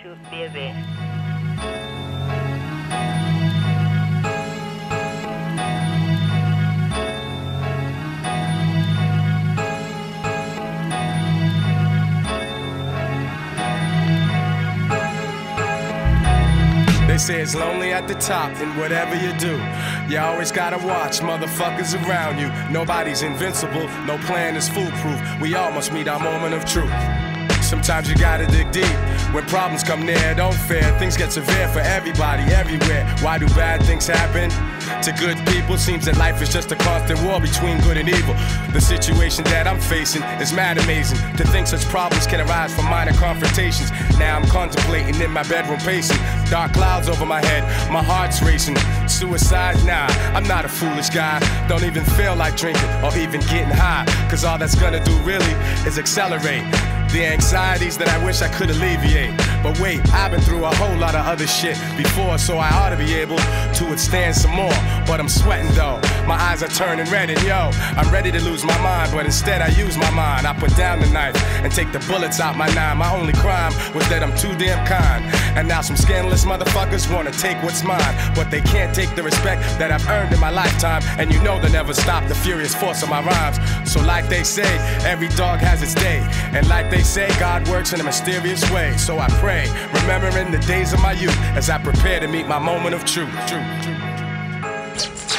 truth, baby. They say it's lonely at the top, and whatever you do, you always gotta watch motherfuckers around you. Nobody's invincible, no plan is foolproof. We all must meet our moment of truth. Sometimes you gotta dig deep. When problems come near, don't fear. Things get severe for everybody, everywhere. Why do bad things happen? To good people, seems that life is just a constant war between good and evil. The situation that I'm facing is mad amazing. To think such problems can arise from minor confrontations. Now I'm contemplating in my bedroom pacing. Dark clouds over my head, my heart's racing. Suicide? Nah, I'm not a foolish guy. Don't even feel like drinking or even getting high. Cause all that's gonna do really is accelerate the anxieties that I wish I could alleviate. But wait, I've been through a whole lot of other shit before, so I ought to be able to withstand some more. But I'm sweating though, my eyes are turning red, and yo, I'm ready to lose my mind, but instead I use my mind. I put down the knife and take the bullets out my nine. My only crime was that I'm too damn kind. And now some scandalous motherfuckers wanna take what's mine, but they can't take the respect that I've earned in my lifetime. And you know they'll never stop the furious force of my rhymes. So, like they say, every dog has its day. And like they say God works in a mysterious way, so I pray, remembering the days of my youth as I prepare to meet my moment of truth. truth, truth.